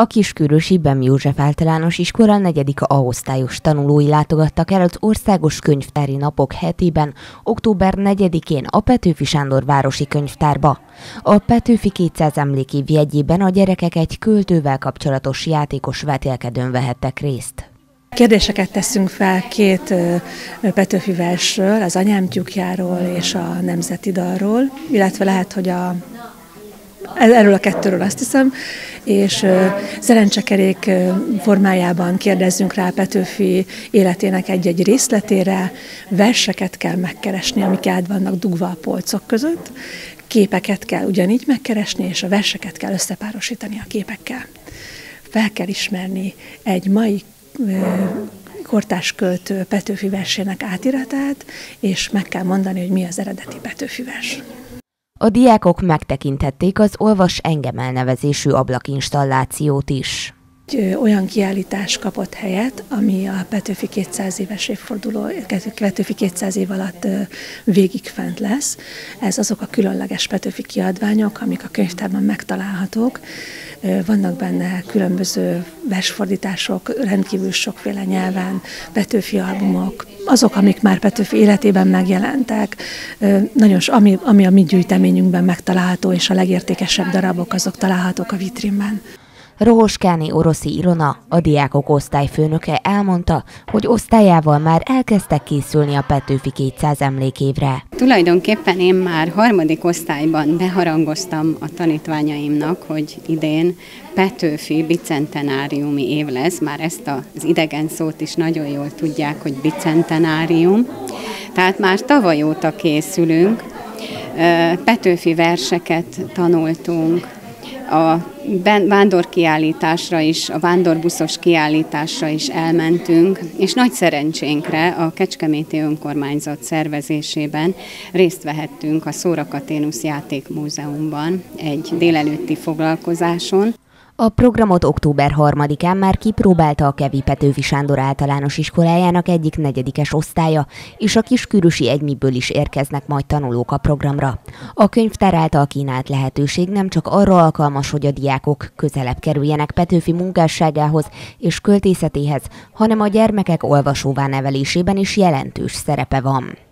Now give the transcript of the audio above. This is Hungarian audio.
A Kiskörösi Bem József általános iskola negyedik A osztályos tanulói látogattak el az Országos Könyvtári Napok hetében, október 4-én a Petőfi Sándor Városi Könyvtárba. A Petőfi 200 emlékév jegyében a gyerekek egy költővel kapcsolatos játékos vetélkedőn vehettek részt. Kérdéseket teszünk fel két Petőfi versről, az anyám tyúkjáról és a nemzeti dalról, illetve lehet, hogy a erről a kettőről azt hiszem, és szerencsekerék formájában kérdezzünk rá Petőfi életének egy-egy részletére, verseket kell megkeresni, amik át vannak dugva a polcok között, képeket kell ugyanígy megkeresni, és a verseket kell összepárosítani a képekkel. Fel kell ismerni egy mai kortás költő Petőfi versének átiratát, és meg kell mondani, hogy mi az eredeti Petőfi vers. A diákok megtekintették az Olvas engem elnevezésű ablakinstallációt is. Egy olyan kiállítás kapott helyet, ami a Petőfi 200 éves évforduló, Petőfi 200 év alatt végig fent lesz. Ez azok a különleges Petőfi kiadványok, amik a könyvtárban megtalálhatók. Vannak benne különböző versfordítások, rendkívül sokféle nyelven, Petőfi albumok, azok, amik már Petőfi életében megjelentek, nagyon, ami, ami a mi gyűjteményünkben megtalálható, és a legértékesebb darabok, azok találhatók a vitrínben. Rohoskáni Oroszi Ilona, a diákok osztályfőnöke elmondta, hogy osztályával már elkezdtek készülni a Petőfi 200 emlékévre. Tulajdonképpen én már harmadik osztályban beharangoztam a tanítványaimnak, hogy idén Petőfi bicentenáriumi év lesz, már ezt az idegen szót is nagyon jól tudják, hogy bicentenárium. Tehát már tavaly óta készülünk, Petőfi verseket tanultunk, a vándorkiállításra is, a vándorbuszos kiállításra is elmentünk, és nagy szerencsénkre a Kecskeméti Önkormányzat szervezésében részt vehettünk a Szórakaténusz Játékmúzeumban egy délelőtti foglalkozáson. A programot október 3-án már kipróbálta a Kevi Petőfi Sándor általános iskolájának egyik negyedikes osztálya, és a kiskürüsi egymiből is érkeznek majd tanulók a programra. A könyvtár által kínált lehetőség nem csak arra alkalmas, hogy a diákok közelebb kerüljenek Petőfi munkásságához és költészetéhez, hanem a gyermekek olvasóvá nevelésében is jelentős szerepe van.